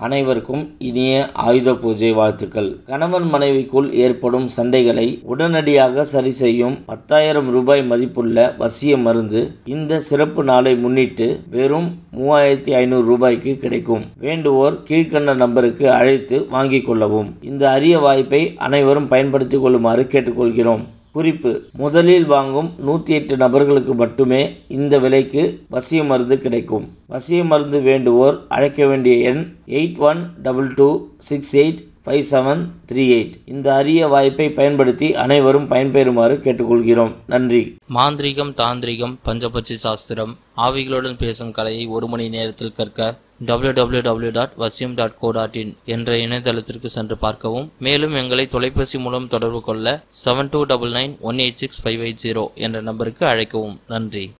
அனைவருக்கும் இனிய ஆயுத பூஜை வாழ்த்துக்கள். கணவன் மனைவிக்குள் ஏற்படும் சண்டைகளை உடனடியாக சரி செய்யும் பத்தாயிரம் ரூபாய் மதிப்புள்ள வசிய மருந்து இந்த சிறப்பு நாளை முன்னிட்டு வெறும் மூவாயிரத்தி ஐநூறு ரூபாய்க்கு கிடைக்கும். வேண்டுவோர் கீழ்கண்ட நம்பருக்கு அழைத்து வாங்கிக் கொள்ளவும். இந்த அரிய வாய்ப்பை அனைவரும் பயன்படுத்திக் கொள்ளுமாறு கேட்டுக்கொள்கிறோம். குறிப்பு. முதலில் வாங்கும் நூற்றி எட்டு நபர்களுக்கு மட்டுமே இந்த விலைக்கு வசிய மருந்து கிடைக்கும். வசிய மருந்து வேண்டுவோர் அழைக்க வேண்டிய எண் eight one double two six eight five seven three eight இந்த அரிய வாய்ப்பை பயன்படுத்தி அனைவரும் பயன்பெறுமாறு கேட்டுக்கொள்கிறோம். நன்றி. மாந்திரீகம் தாந்திரிகம் பஞ்சபட்சி சாஸ்திரம் ஆவிகளுடன் பேசும் கலையை ஒரு மணி நேரத்தில் கற்க www.vasyum.co.in dot Vasiyam dot co dot in என்ற இணையதளத்திற்கு சென்று பார்க்கவும். மேலும் எங்களை தொலைபேசி மூலம் தொடர்பு கொள்ள seven two double nine one eight six five eight zero என்ற நம்பருக்கு அழைக்கவும். நன்றி.